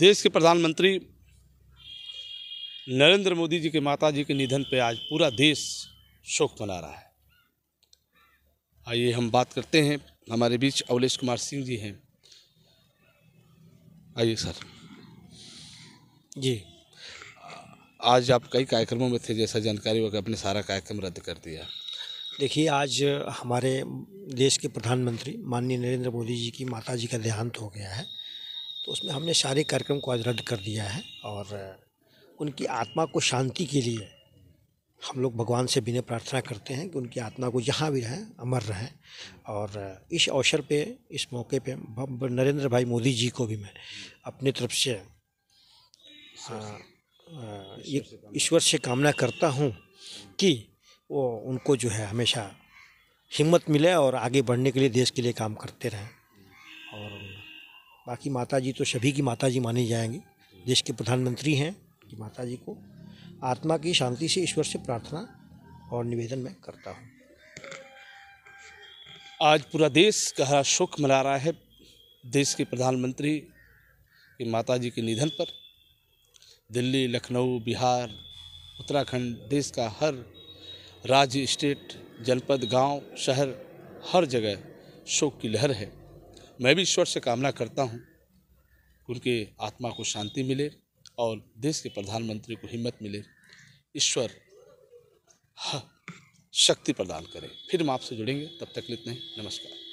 देश के प्रधानमंत्री नरेंद्र मोदी जी के माता जी के निधन पे आज पूरा देश शोक मना रहा है। आइए हम बात करते हैं। हमारे बीच अवलेश कुमार सिंह जी हैं। आइए सर। जी। आज आप कई कार्यक्रमों में थे जैसा जानकारी वगैरह अपने सारा कार्यक्रम रद्द कर दिया। देखिए आज हमारे देश के प्रधानमंत्री माननीय नरेंद्र मोदी जी की माता जी का देहांत हो गया है। उसमें हमने सारे कार्यक्रम को आज रद्द कर दिया है और उनकी आत्मा को शांति के लिए हम लोग भगवान से बिना प्रार्थना करते हैं कि उनकी आत्मा को जहाँ भी रहें, अमर रहें। और इस अवसर पे, इस मौके पे नरेंद्र भाई मोदी जी को भी मैं अपनी तरफ़ से ईश्वर से कामना करता हूँ कि वो, उनको जो है हमेशा हिम्मत मिले और आगे बढ़ने के लिए देश के लिए काम करते रहें। बाकी माता जी तो सभी की माता जी मानी जाएँगी। देश के प्रधानमंत्री हैं कि माता जी को आत्मा की शांति से ईश्वर से प्रार्थना और निवेदन मैं करता हूँ। आज पूरा देश गहरा शोक मना रहा है देश के प्रधानमंत्री की माता जी के निधन पर। दिल्ली लखनऊ बिहार उत्तराखंड देश का हर राज्य स्टेट जनपद गाँव, शहर हर जगह शोक की लहर है। मैं भी ईश्वर से कामना करता हूँ उनके आत्मा को शांति मिले और देश के प्रधानमंत्री को हिम्मत मिले। ईश्वर शक्ति प्रदान करें। फिर हम आपसे जुड़ेंगे। तब तक इतना ही। नमस्कार।